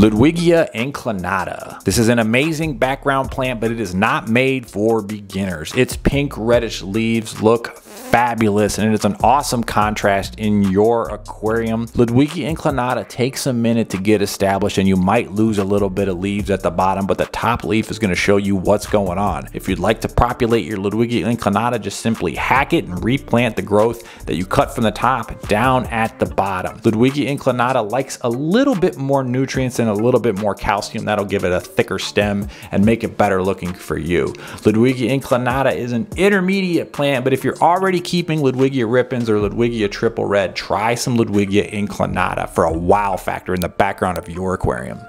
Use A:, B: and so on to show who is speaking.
A: Ludwigia inclinata. This is an amazing background plant, but it is not made for beginners. Its pink reddish leaves look fabulous and it is an awesome contrast in your aquarium. Ludwigia inclinata takes a minute to get established and you might lose a little bit of leaves at the bottom, but the top leaf is going to show you what's going on. If you'd like to populate your Ludwigia inclinata, just simply hack it and replant the growth that you cut from the top down at the bottom. Ludwigia inclinata likes a little bit more nutrients and a little bit more calcium. That'll give it a thicker stem and make it better looking for you. Ludwigia inclinata is an intermediate plant, but if you're already keeping Ludwigia repens or Ludwigia Triple Red, try some Ludwigia Inclinata for a wow factor in the background of your aquarium.